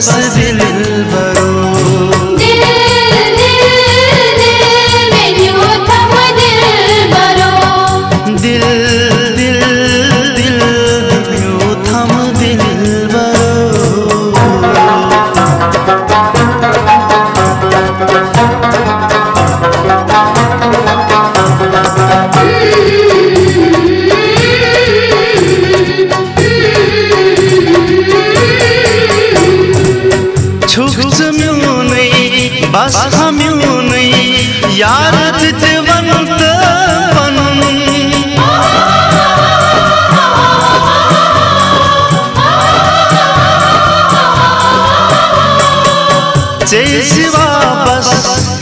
四比零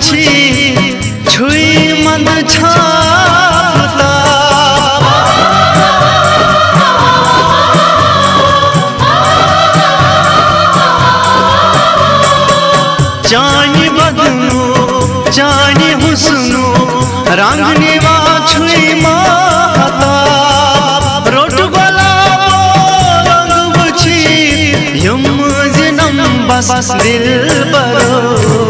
मुझे छुई मन छाता जानी बदनो, जानी हुसनो, रंगनी छुई माता। रोट गला यम जिनम बस दिल बरो।